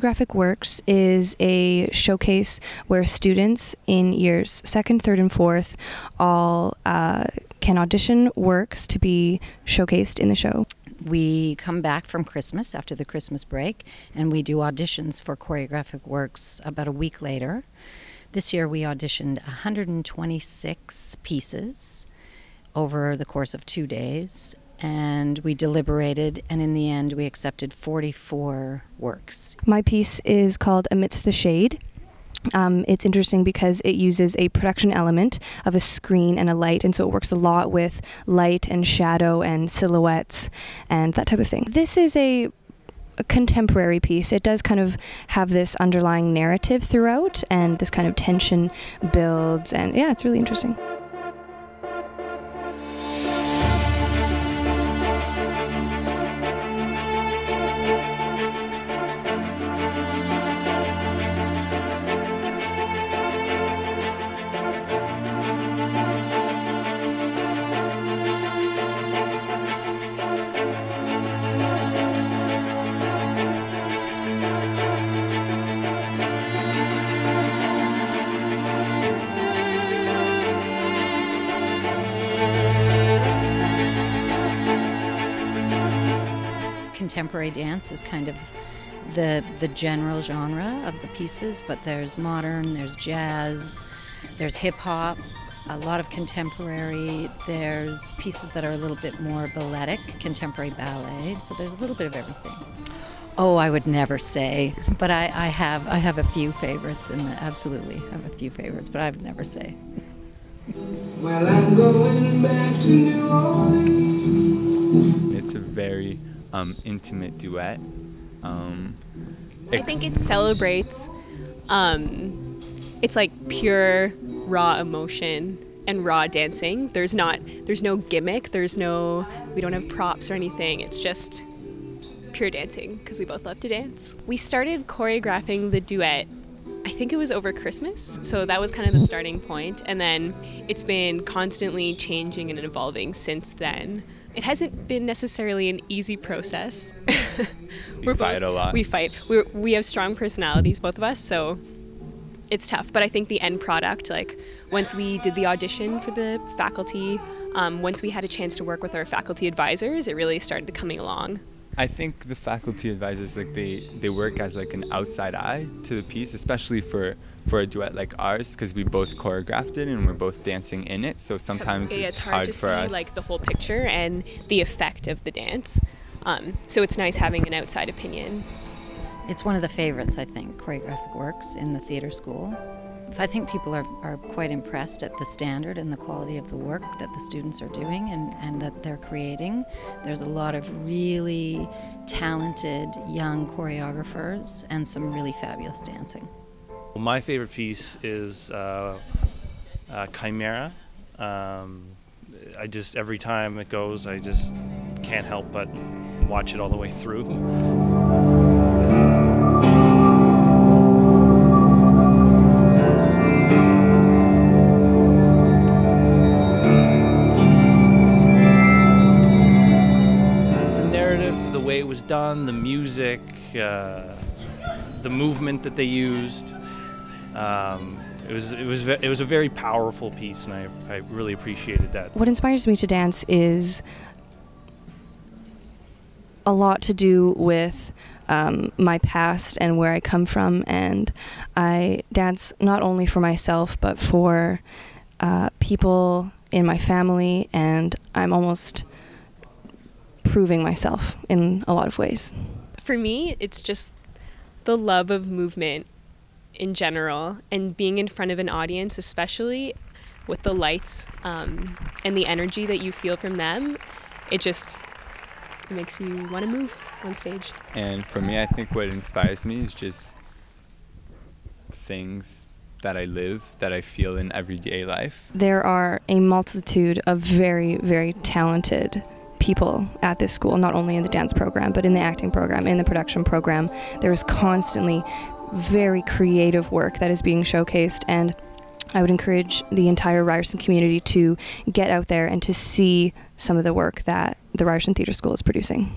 Choreographic Works is a showcase where students in years second, third, and fourth all uh, can audition works to be showcased in the show. We come back from Christmas after the Christmas break and we do auditions for choreographic works about a week later. This year we auditioned 126 pieces over the course of two days and we deliberated and in the end we accepted 44 works. My piece is called Amidst the Shade. Um, it's interesting because it uses a production element of a screen and a light, and so it works a lot with light and shadow and silhouettes and that type of thing. This is a, a contemporary piece. It does kind of have this underlying narrative throughout, and this kind of tension builds, and yeah, it's really interesting. Contemporary dance is kind of the the general genre of the pieces, but there's modern, there's jazz, there's hip hop, a lot of contemporary. There's pieces that are a little bit more balletic, contemporary ballet. So there's a little bit of everything. Oh, I would never say, but I, I have I have a few favorites, and absolutely have a few favorites, but I would never say. well, I'm going back to New Orleans. It's a very um, intimate duet. Um, I think it celebrates. Um, it's like pure raw emotion and raw dancing. There's not. There's no gimmick. There's no. We don't have props or anything. It's just pure dancing because we both love to dance. We started choreographing the duet I think it was over Christmas. So that was kind of the starting point. And then it's been constantly changing and evolving since then it hasn't been necessarily an easy process. we We're fight both, a lot. We fight. we we have strong personalities, both of us, so it's tough. But I think the end product, like once we did the audition for the faculty, um, once we had a chance to work with our faculty advisors, it really started coming along. I think the faculty advisors like they they work as like an outside eye to the piece, especially for for a duet like ours because we both choreographed it and we're both dancing in it. So sometimes so, yeah, it's, it's, hard, hard, to for see us. like the whole picture and the effect of the dance. Um, so it's nice having an outside opinion. It's one of the favorites, I think, choreographic works in the theater school. I think people are, are quite impressed at the standard and the quality of the work that the students are doing and, and that they're creating. There's a lot of really talented young choreographers and some really fabulous dancing. Well, my favorite piece is uh, uh, Chimera. Um, I just, every time it goes, I just can't help but watch it all the way through. Done, the music, uh, the movement that they used. Um, it was it was it was a very powerful piece, and I, I really appreciated that. What inspires me to dance is a lot to do with um, my past and where I come from, and I dance not only for myself but for uh, people in my family, and I'm almost proving myself in a lot of ways. For me, it's just the love of movement in general and being in front of an audience, especially with the lights um, and the energy that you feel from them. It just it makes you want to move on stage. And for me, I think what inspires me is just things that I live, that I feel in everyday life. There are a multitude of very, very talented people at this school, not only in the dance program, but in the acting program, in the production program. There is constantly very creative work that is being showcased and I would encourage the entire Ryerson community to get out there and to see some of the work that the Ryerson Theatre School is producing.